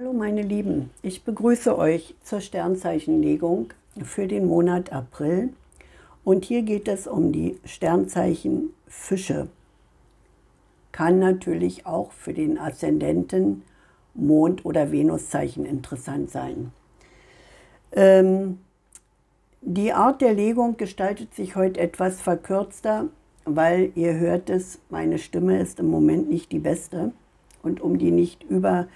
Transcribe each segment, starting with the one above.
Hallo meine Lieben, ich begrüße euch zur Sternzeichenlegung für den Monat April und hier geht es um die Sternzeichen Fische. Kann natürlich auch für den Aszendenten, Mond- oder Venuszeichen interessant sein. Ähm, die Art der Legung gestaltet sich heute etwas verkürzter, weil ihr hört es, meine Stimme ist im Moment nicht die beste. Und um die nicht über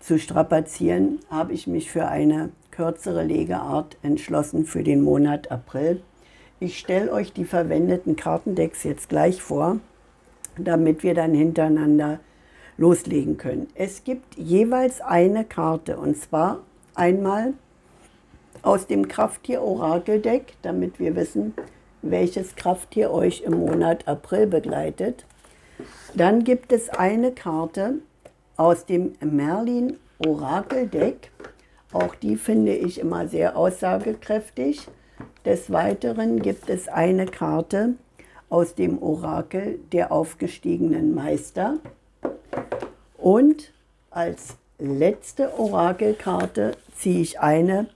zu strapazieren, habe ich mich für eine kürzere Legeart entschlossen für den Monat April. Ich stelle euch die verwendeten Kartendecks jetzt gleich vor, damit wir dann hintereinander loslegen können. Es gibt jeweils eine Karte und zwar einmal aus dem Krafttier-Orakel-Deck, damit wir wissen, welches Krafttier euch im Monat April begleitet. Dann gibt es eine Karte aus dem Merlin Orakel-Deck. Auch die finde ich immer sehr aussagekräftig. Des Weiteren gibt es eine Karte aus dem Orakel der aufgestiegenen Meister. Und als letzte Orakelkarte ziehe ich eine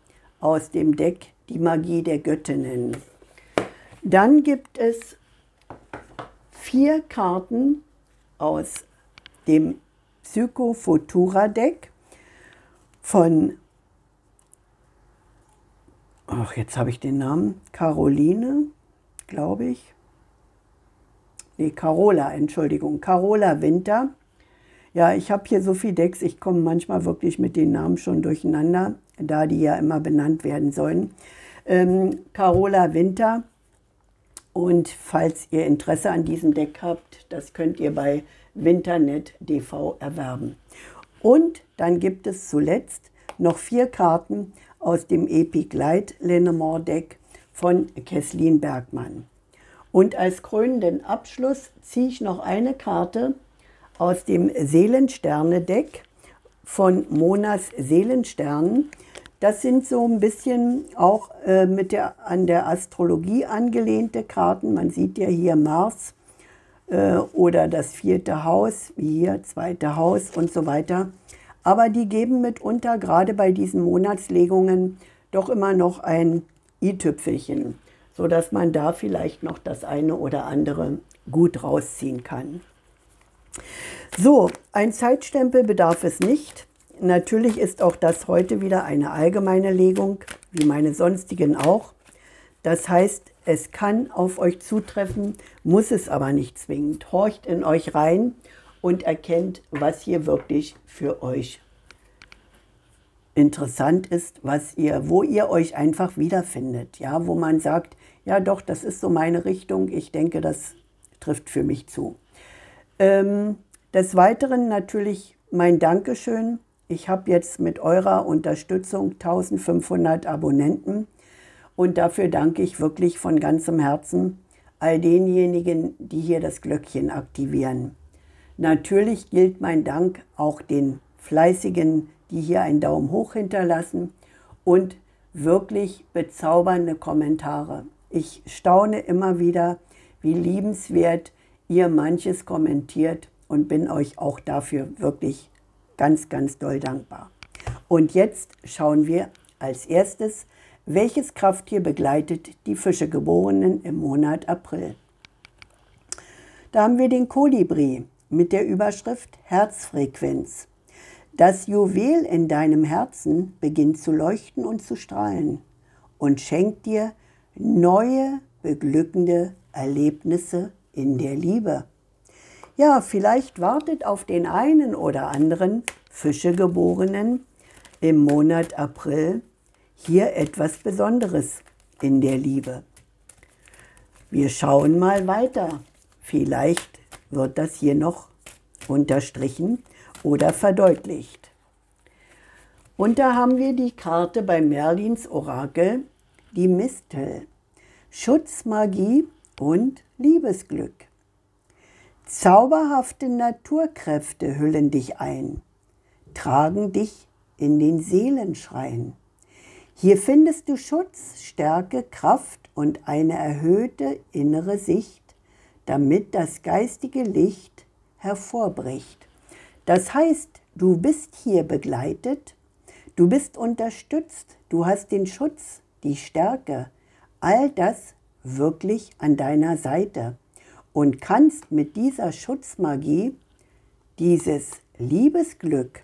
aus dem Deck Die Magie der Göttinnen. Dann gibt es vier Karten aus dem Psycho Futura Deck von, ach, jetzt habe ich den Namen, Caroline, glaube ich. Nee, Carola, Entschuldigung, Carola Winter. Ja, ich habe hier so viele Decks, ich komme manchmal wirklich mit den Namen schon durcheinander da die ja immer benannt werden sollen. Ähm, Carola Winter. Und falls ihr Interesse an diesem Deck habt, das könnt ihr bei Winternet DV erwerben. Und dann gibt es zuletzt noch vier Karten aus dem Epic Light Lenormand Deck von Kesslin Bergmann. Und als krönenden Abschluss ziehe ich noch eine Karte aus dem Seelensterne Deck von Monas Seelensternen. Das sind so ein bisschen auch äh, mit der, an der Astrologie angelehnte Karten. Man sieht ja hier Mars äh, oder das vierte Haus, wie hier, zweite Haus und so weiter. Aber die geben mitunter, gerade bei diesen Monatslegungen, doch immer noch ein i-Tüpfelchen, sodass man da vielleicht noch das eine oder andere gut rausziehen kann. So, ein Zeitstempel bedarf es nicht. Natürlich ist auch das heute wieder eine allgemeine Legung, wie meine sonstigen auch. Das heißt, es kann auf euch zutreffen, muss es aber nicht zwingend. Horcht in euch rein und erkennt, was hier wirklich für euch interessant ist, was ihr, wo ihr euch einfach wiederfindet, ja, wo man sagt, ja doch, das ist so meine Richtung, ich denke, das trifft für mich zu. Ähm, des Weiteren natürlich mein Dankeschön ich habe jetzt mit eurer Unterstützung 1500 Abonnenten und dafür danke ich wirklich von ganzem Herzen all denjenigen, die hier das Glöckchen aktivieren. Natürlich gilt mein Dank auch den Fleißigen, die hier einen Daumen hoch hinterlassen und wirklich bezaubernde Kommentare. Ich staune immer wieder, wie liebenswert ihr manches kommentiert und bin euch auch dafür wirklich ganz, ganz doll dankbar. Und jetzt schauen wir als erstes, welches Krafttier begleitet die Fischegeborenen im Monat April. Da haben wir den Kolibri mit der Überschrift Herzfrequenz. Das Juwel in deinem Herzen beginnt zu leuchten und zu strahlen und schenkt dir neue, beglückende Erlebnisse in der Liebe. Ja, vielleicht wartet auf den einen oder anderen Fischegeborenen im Monat April hier etwas Besonderes in der Liebe. Wir schauen mal weiter. Vielleicht wird das hier noch unterstrichen oder verdeutlicht. Und da haben wir die Karte bei Merlins Orakel, die Mistel. Schutzmagie und Liebesglück. Zauberhafte Naturkräfte hüllen dich ein, tragen dich in den Seelenschrein. Hier findest du Schutz, Stärke, Kraft und eine erhöhte innere Sicht, damit das geistige Licht hervorbricht. Das heißt, du bist hier begleitet, du bist unterstützt, du hast den Schutz, die Stärke, all das wirklich an deiner Seite und kannst mit dieser Schutzmagie dieses Liebesglück,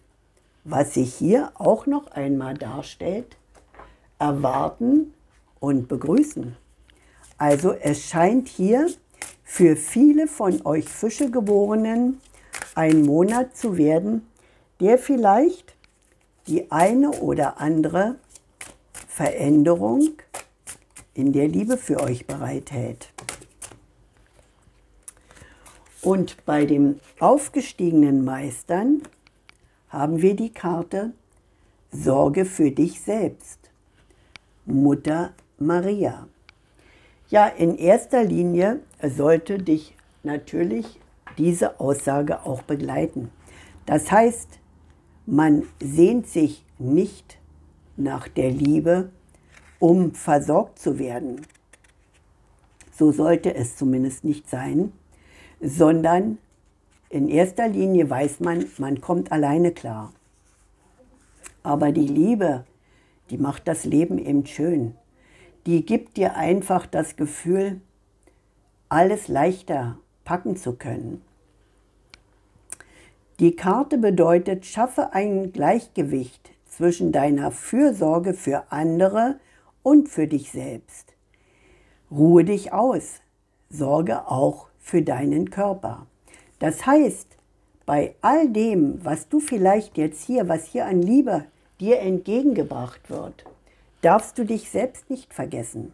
was sich hier auch noch einmal darstellt, erwarten und begrüßen. Also es scheint hier für viele von euch Fischegeborenen ein Monat zu werden, der vielleicht die eine oder andere Veränderung in der Liebe für euch bereithält. Und bei den aufgestiegenen Meistern haben wir die Karte Sorge für dich selbst. Mutter Maria. Ja, in erster Linie sollte dich natürlich diese Aussage auch begleiten. Das heißt, man sehnt sich nicht nach der Liebe, um versorgt zu werden. So sollte es zumindest nicht sein, sondern in erster Linie weiß man, man kommt alleine klar. Aber die Liebe, die macht das Leben eben schön. Die gibt dir einfach das Gefühl, alles leichter packen zu können. Die Karte bedeutet, schaffe ein Gleichgewicht zwischen deiner Fürsorge für andere und für dich selbst. Ruhe dich aus, sorge auch für deinen Körper. Das heißt, bei all dem, was du vielleicht jetzt hier, was hier an Liebe dir entgegengebracht wird, darfst du dich selbst nicht vergessen.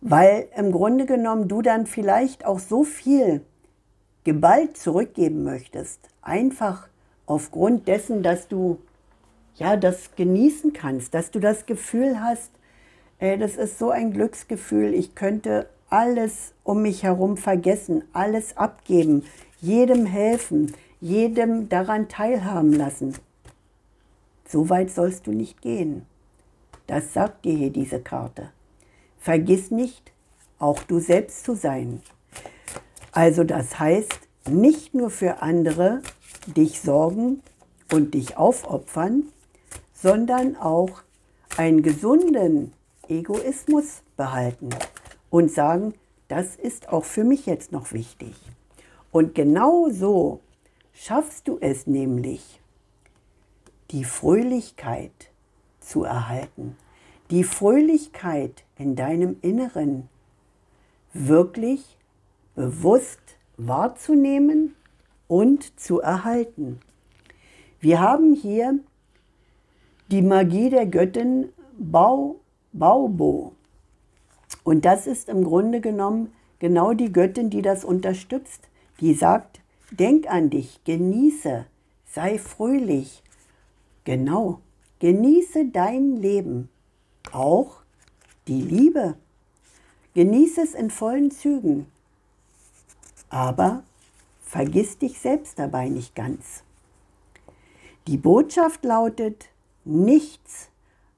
Weil im Grunde genommen du dann vielleicht auch so viel geballt zurückgeben möchtest, einfach aufgrund dessen, dass du ja das genießen kannst, dass du das Gefühl hast, ey, das ist so ein Glücksgefühl, ich könnte alles um mich herum vergessen, alles abgeben, jedem helfen, jedem daran teilhaben lassen. So weit sollst du nicht gehen. Das sagt dir hier diese Karte. Vergiss nicht, auch du selbst zu sein. Also das heißt, nicht nur für andere dich sorgen und dich aufopfern, sondern auch einen gesunden Egoismus behalten und sagen, das ist auch für mich jetzt noch wichtig. Und genau so schaffst du es nämlich, die Fröhlichkeit zu erhalten, die Fröhlichkeit in deinem Inneren wirklich bewusst wahrzunehmen und zu erhalten. Wir haben hier die Magie der Göttin Bau, Baubo. Und das ist im Grunde genommen genau die Göttin, die das unterstützt, die sagt, denk an dich, genieße, sei fröhlich. Genau, genieße dein Leben, auch die Liebe. Genieße es in vollen Zügen, aber vergiss dich selbst dabei nicht ganz. Die Botschaft lautet, nichts,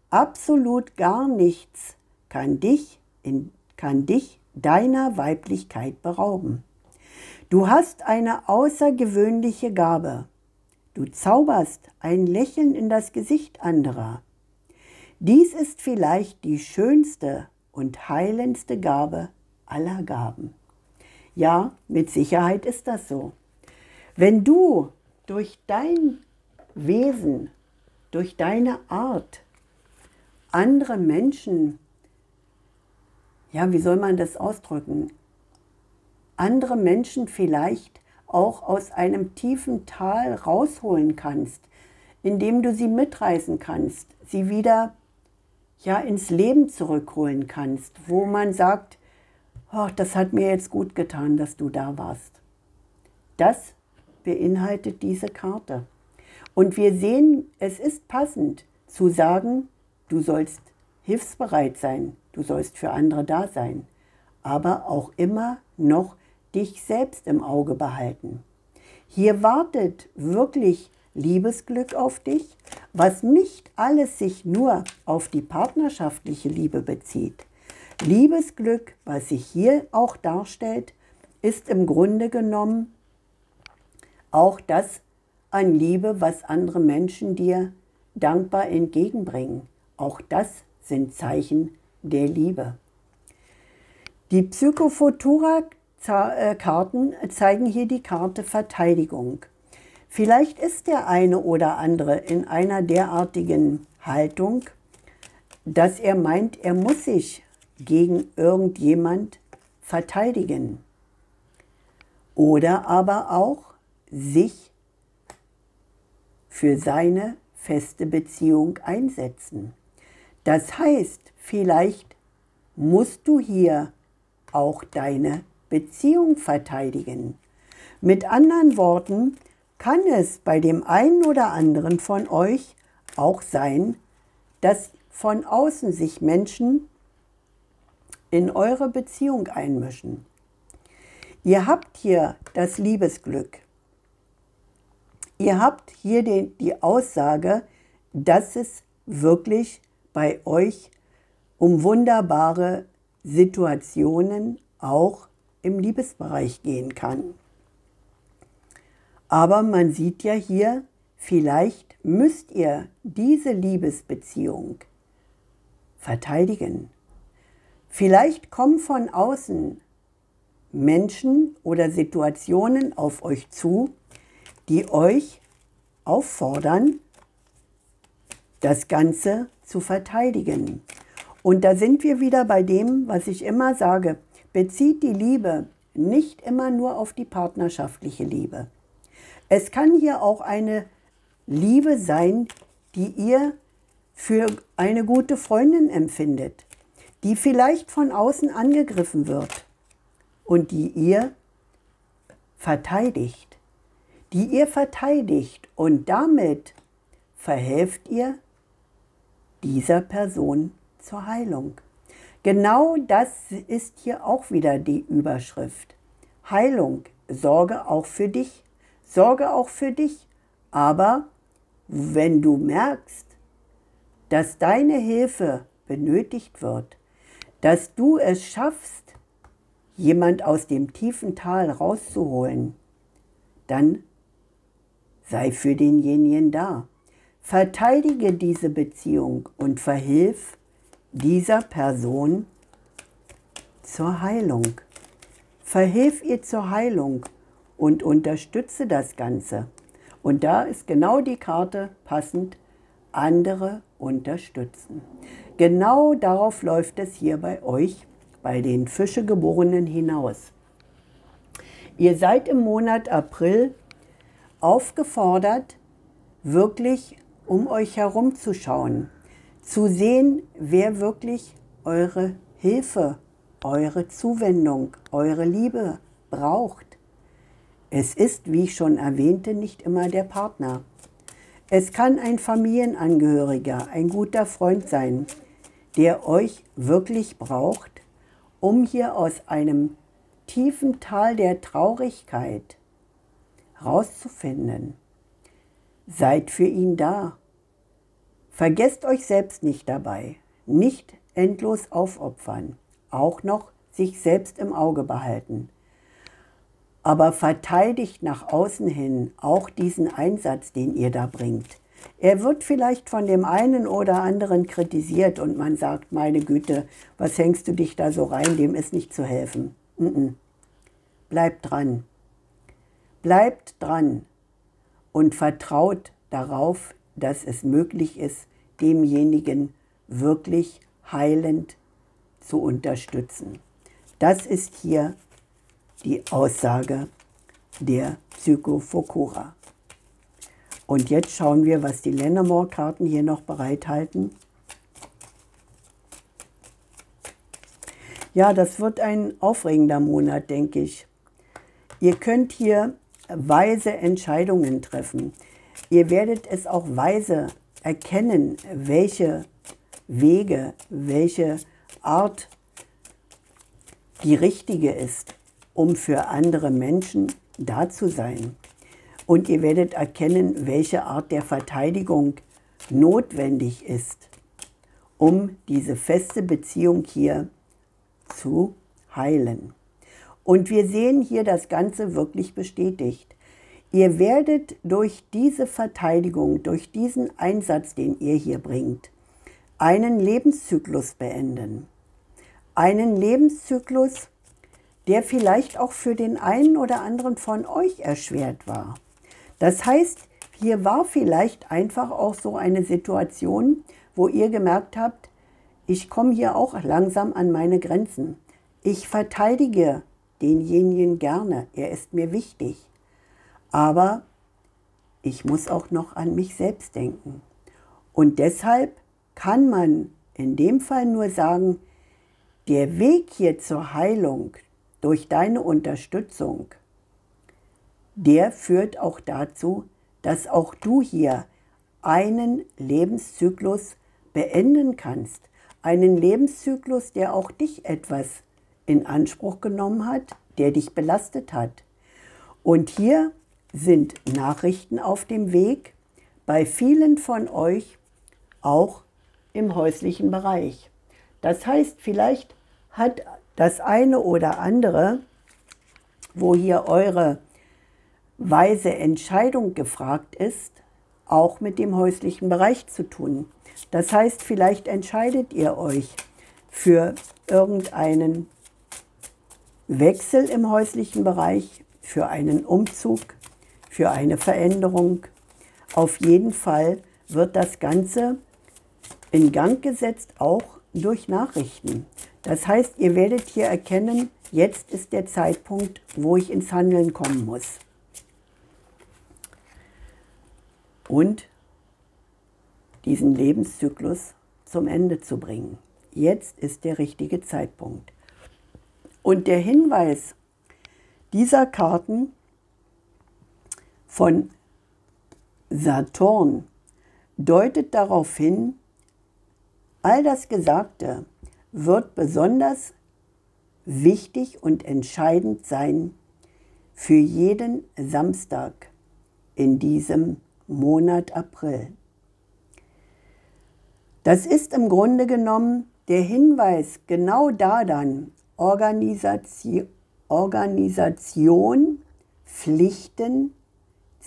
absolut gar nichts kann dich in, kann dich deiner Weiblichkeit berauben. Du hast eine außergewöhnliche Gabe. Du zauberst ein Lächeln in das Gesicht anderer. Dies ist vielleicht die schönste und heilendste Gabe aller Gaben. Ja, mit Sicherheit ist das so. Wenn du durch dein Wesen, durch deine Art andere Menschen ja, wie soll man das ausdrücken? Andere Menschen vielleicht auch aus einem tiefen Tal rausholen kannst, indem du sie mitreißen kannst, sie wieder ja ins Leben zurückholen kannst, wo man sagt, oh, das hat mir jetzt gut getan, dass du da warst. Das beinhaltet diese Karte. Und wir sehen, es ist passend zu sagen, du sollst hilfsbereit sein, du sollst für andere da sein, aber auch immer noch dich selbst im Auge behalten. Hier wartet wirklich Liebesglück auf dich, was nicht alles sich nur auf die partnerschaftliche Liebe bezieht. Liebesglück, was sich hier auch darstellt, ist im Grunde genommen auch das, an Liebe, was andere Menschen dir dankbar entgegenbringen. Auch das sind Zeichen der Liebe. Die Psychofutura-Karten zeigen hier die Karte Verteidigung. Vielleicht ist der eine oder andere in einer derartigen Haltung, dass er meint, er muss sich gegen irgendjemand verteidigen. Oder aber auch sich für seine feste Beziehung einsetzen. Das heißt, vielleicht musst du hier auch deine Beziehung verteidigen. Mit anderen Worten kann es bei dem einen oder anderen von euch auch sein, dass von außen sich Menschen in eure Beziehung einmischen. Ihr habt hier das Liebesglück. Ihr habt hier die, die Aussage, dass es wirklich bei euch um wunderbare Situationen auch im Liebesbereich gehen kann. Aber man sieht ja hier, vielleicht müsst ihr diese Liebesbeziehung verteidigen. Vielleicht kommen von außen Menschen oder Situationen auf euch zu, die euch auffordern, das Ganze zu verteidigen. Und da sind wir wieder bei dem, was ich immer sage, bezieht die Liebe nicht immer nur auf die partnerschaftliche Liebe. Es kann hier auch eine Liebe sein, die ihr für eine gute Freundin empfindet, die vielleicht von außen angegriffen wird und die ihr verteidigt, die ihr verteidigt und damit verhelft ihr dieser Person zur Heilung. Genau das ist hier auch wieder die Überschrift. Heilung, Sorge auch für dich, Sorge auch für dich. Aber wenn du merkst, dass deine Hilfe benötigt wird, dass du es schaffst, jemand aus dem tiefen Tal rauszuholen, dann sei für denjenigen da. Verteidige diese Beziehung und verhilf dieser Person zur Heilung. Verhilf ihr zur Heilung und unterstütze das Ganze. Und da ist genau die Karte passend, andere unterstützen. Genau darauf läuft es hier bei euch, bei den Fischegeborenen hinaus. Ihr seid im Monat April aufgefordert, wirklich um euch herum zu sehen, wer wirklich eure Hilfe, eure Zuwendung, eure Liebe braucht. Es ist, wie ich schon erwähnte, nicht immer der Partner. Es kann ein Familienangehöriger, ein guter Freund sein, der euch wirklich braucht, um hier aus einem tiefen Tal der Traurigkeit rauszufinden. Seid für ihn da. Vergesst euch selbst nicht dabei. Nicht endlos aufopfern. Auch noch sich selbst im Auge behalten. Aber verteidigt nach außen hin auch diesen Einsatz, den ihr da bringt. Er wird vielleicht von dem einen oder anderen kritisiert und man sagt, meine Güte, was hängst du dich da so rein, dem ist nicht zu helfen. Mm -mm. Bleibt dran. Bleibt dran und vertraut darauf, dass es möglich ist, demjenigen wirklich heilend zu unterstützen. Das ist hier die Aussage der Psychofokura. Und jetzt schauen wir, was die Lennemore-Karten hier noch bereithalten. Ja, das wird ein aufregender Monat, denke ich. Ihr könnt hier weise Entscheidungen treffen. Ihr werdet es auch weise erkennen, welche Wege, welche Art die richtige ist, um für andere Menschen da zu sein. Und ihr werdet erkennen, welche Art der Verteidigung notwendig ist, um diese feste Beziehung hier zu heilen. Und wir sehen hier das Ganze wirklich bestätigt. Ihr werdet durch diese Verteidigung, durch diesen Einsatz, den ihr hier bringt, einen Lebenszyklus beenden. Einen Lebenszyklus, der vielleicht auch für den einen oder anderen von euch erschwert war. Das heißt, hier war vielleicht einfach auch so eine Situation, wo ihr gemerkt habt, ich komme hier auch langsam an meine Grenzen. Ich verteidige denjenigen gerne, er ist mir wichtig. Aber ich muss auch noch an mich selbst denken. Und deshalb kann man in dem Fall nur sagen, der Weg hier zur Heilung durch deine Unterstützung, der führt auch dazu, dass auch du hier einen Lebenszyklus beenden kannst. Einen Lebenszyklus, der auch dich etwas in Anspruch genommen hat, der dich belastet hat. Und hier sind Nachrichten auf dem Weg, bei vielen von euch auch im häuslichen Bereich. Das heißt, vielleicht hat das eine oder andere, wo hier eure weise Entscheidung gefragt ist, auch mit dem häuslichen Bereich zu tun. Das heißt, vielleicht entscheidet ihr euch für irgendeinen Wechsel im häuslichen Bereich, für einen Umzug, für eine Veränderung. Auf jeden Fall wird das Ganze in Gang gesetzt, auch durch Nachrichten. Das heißt, ihr werdet hier erkennen, jetzt ist der Zeitpunkt, wo ich ins Handeln kommen muss. Und diesen Lebenszyklus zum Ende zu bringen. Jetzt ist der richtige Zeitpunkt. Und der Hinweis dieser Karten von Saturn deutet darauf hin, all das Gesagte wird besonders wichtig und entscheidend sein für jeden Samstag in diesem Monat April. Das ist im Grunde genommen der Hinweis genau da dann, Organisation, Organisation Pflichten,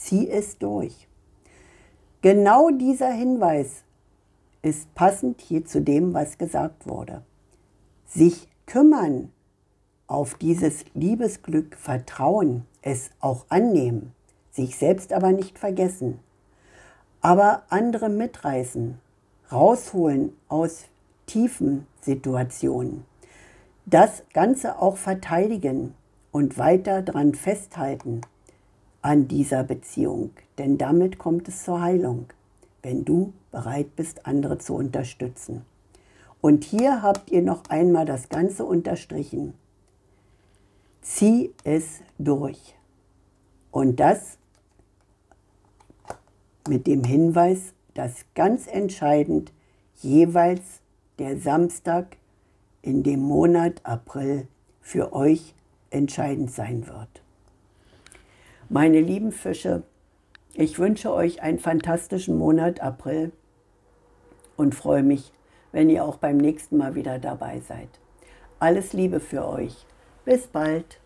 zieh es durch. Genau dieser Hinweis ist passend hier zu dem, was gesagt wurde. Sich kümmern, auf dieses Liebesglück vertrauen, es auch annehmen, sich selbst aber nicht vergessen, aber andere mitreißen, rausholen aus tiefen Situationen. Das Ganze auch verteidigen und weiter dran festhalten an dieser Beziehung, denn damit kommt es zur Heilung, wenn du bereit bist, andere zu unterstützen. Und hier habt ihr noch einmal das Ganze unterstrichen. Zieh es durch. Und das mit dem Hinweis, dass ganz entscheidend jeweils der Samstag in dem Monat April für euch entscheidend sein wird. Meine lieben Fische, ich wünsche euch einen fantastischen Monat April und freue mich, wenn ihr auch beim nächsten Mal wieder dabei seid. Alles Liebe für euch. Bis bald.